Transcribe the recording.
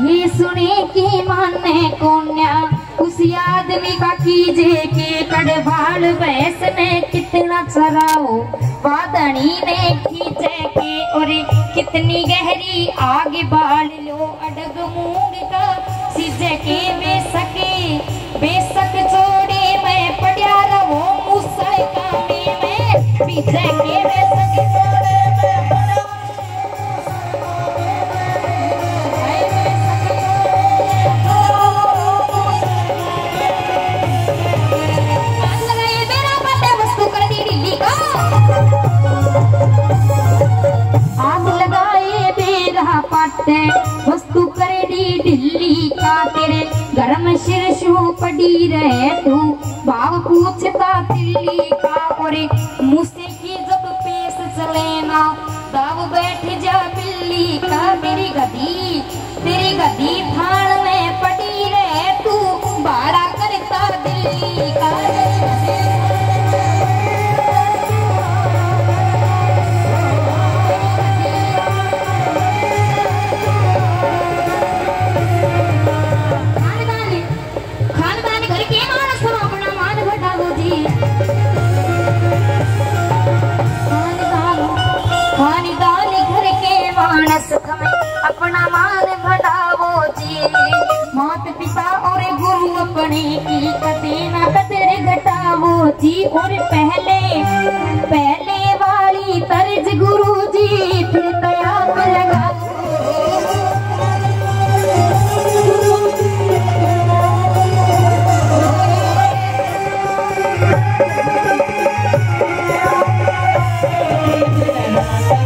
ही सुने की माने कोन्या। उस आदमी का कीजे के कड़वाल भैंस ने कितना चराओ। बादनी ने खींचे के और कितनी गहरी आग बाल लो। अडग मूंग का पट वस्तु करनी दिल्ली का तेरे गरम सिर शो पड़ी रहे तू। भाव पूछता दिल्ली का और मुसे की जब पेश चले ना। दाव बैठ जा बिल्ली का, तेरी गदी तेरी गदी थान जाने की कते ना कतर घटावो जी। और पहले पहले वाली तर्ज गुरु जी तयार लगा